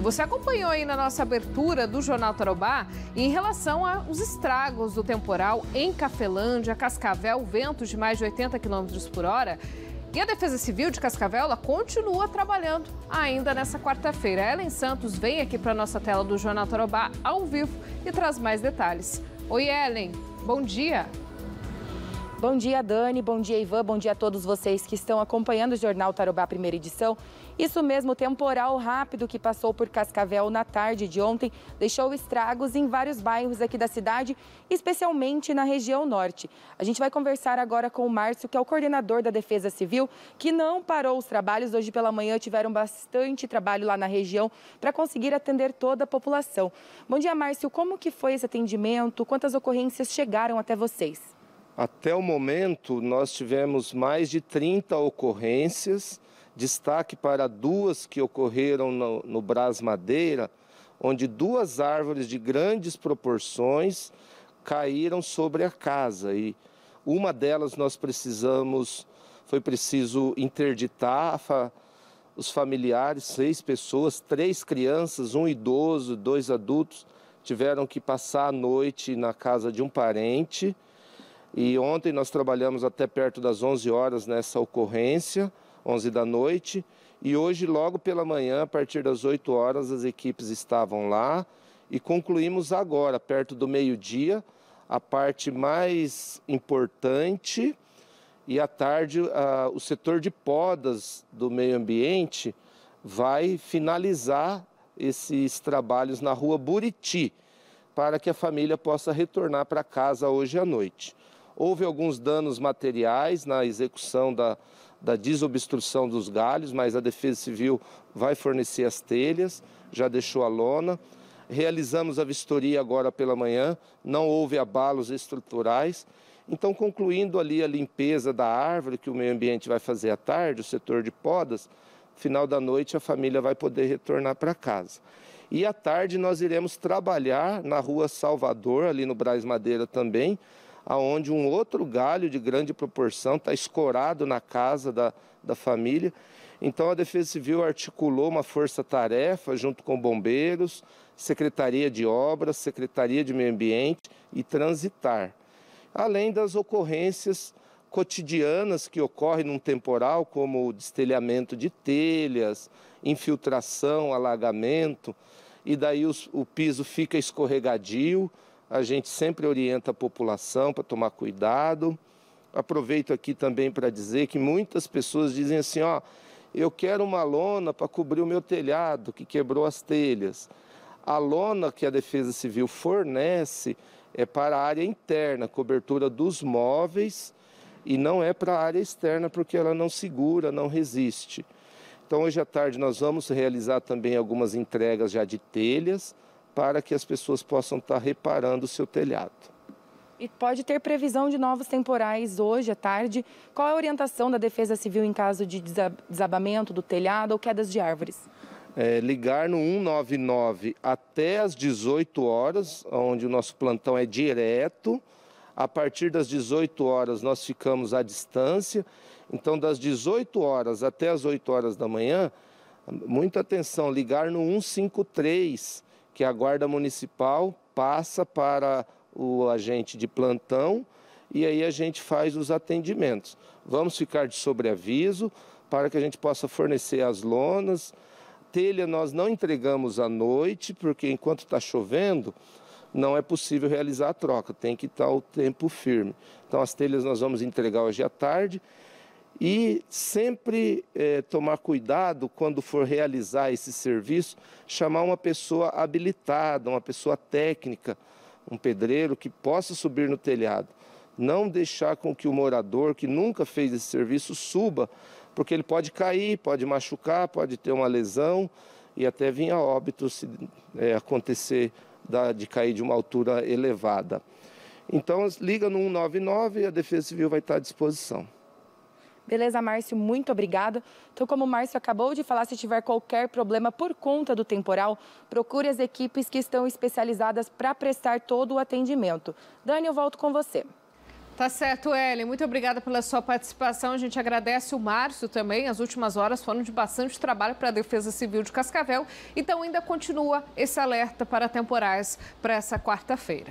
Você acompanhou aí na nossa abertura do Jornal Tarobá em relação aos estragos do temporal em Cafelândia, Cascavel, ventos de mais de 80 km por hora. E a Defesa Civil de Cascavel continua trabalhando ainda nessa quarta-feira. Ellen Santos vem aqui para a nossa tela do Jornal Tarobá ao vivo e traz mais detalhes. Oi, Ellen, bom dia. Bom dia, Dani. Bom dia, Ivan. Bom dia a todos vocês que estão acompanhando o Jornal Tarobá, primeira edição. Isso mesmo, temporal rápido que passou por Cascavel na tarde de ontem deixou estragos em vários bairros aqui da cidade, especialmente na região norte. A gente vai conversar agora com o Márcio, que é o coordenador da Defesa Civil, que não parou os trabalhos. Hoje pela manhã tiveram bastante trabalho lá na região para conseguir atender toda a população. Bom dia, Márcio. Como que foi esse atendimento? Quantas ocorrências chegaram até vocês? Até o momento, nós tivemos mais de 30 ocorrências. Destaque para duas que ocorreram no, no Brás Madeira, onde duas árvores de grandes proporções caíram sobre a casa. E uma delas nós precisamos, foi preciso interditar fa, os familiares, seis pessoas, três crianças, um idoso, dois adultos, tiveram que passar a noite na casa de um parente. E ontem nós trabalhamos até perto das 11 horas nessa ocorrência, 11 da noite. E hoje, logo pela manhã, a partir das 8 horas, as equipes estavam lá e concluímos agora, perto do meio-dia, a parte mais importante. E à tarde, o setor de podas do meio ambiente vai finalizar esses trabalhos na rua Buriti, para que a família possa retornar para casa hoje à noite. Houve alguns danos materiais na execução da, da desobstrução dos galhos, mas a Defesa Civil vai fornecer as telhas, já deixou a lona. Realizamos a vistoria agora pela manhã, não houve abalos estruturais. Então, concluindo ali a limpeza da árvore que o meio ambiente vai fazer à tarde, o setor de podas, final da noite a família vai poder retornar para casa. E à tarde nós iremos trabalhar na rua Salvador, ali no Braz Madeira também, aonde um outro galho de grande proporção está escorado na casa da, da família. Então a Defesa Civil articulou uma força-tarefa junto com bombeiros, Secretaria de Obras, Secretaria de Meio Ambiente e Transitar. Além das ocorrências cotidianas que ocorrem num temporal, como o destelhamento de telhas, infiltração, alagamento, e daí os, o piso fica escorregadio, a gente sempre orienta a população para tomar cuidado. Aproveito aqui também para dizer que muitas pessoas dizem assim, ó, eu quero uma lona para cobrir o meu telhado que quebrou as telhas. A lona que a Defesa Civil fornece é para a área interna, cobertura dos móveis, e não é para a área externa porque ela não segura, não resiste. Então hoje à tarde nós vamos realizar também algumas entregas já de telhas para que as pessoas possam estar reparando o seu telhado. E pode ter previsão de novos temporais hoje à tarde. Qual é a orientação da Defesa Civil em caso de desabamento do telhado ou quedas de árvores? É, ligar no 199 até as 18 horas, onde o nosso plantão é direto. A partir das 18 horas nós ficamos à distância. Então, das 18 horas até as 8 horas da manhã, muita atenção, ligar no 153 que a Guarda Municipal passa para o agente de plantão e aí a gente faz os atendimentos. Vamos ficar de sobreaviso para que a gente possa fornecer as lonas. Telha nós não entregamos à noite, porque enquanto está chovendo, não é possível realizar a troca, tem que estar o tempo firme. Então as telhas nós vamos entregar hoje à tarde e sempre é, tomar cuidado quando for realizar esse serviço, chamar uma pessoa habilitada, uma pessoa técnica, um pedreiro que possa subir no telhado. Não deixar com que o morador que nunca fez esse serviço suba, porque ele pode cair, pode machucar, pode ter uma lesão e até vir a óbito se é, acontecer da, de cair de uma altura elevada. Então, liga no 199 e a Defesa Civil vai estar à disposição. Beleza, Márcio, muito obrigada. Então, como o Márcio acabou de falar, se tiver qualquer problema por conta do temporal, procure as equipes que estão especializadas para prestar todo o atendimento. Dani, eu volto com você. Tá certo, Ellen. Muito obrigada pela sua participação. A gente agradece o Márcio também. As últimas horas foram de bastante trabalho para a Defesa Civil de Cascavel. Então, ainda continua esse alerta para temporais para essa quarta-feira.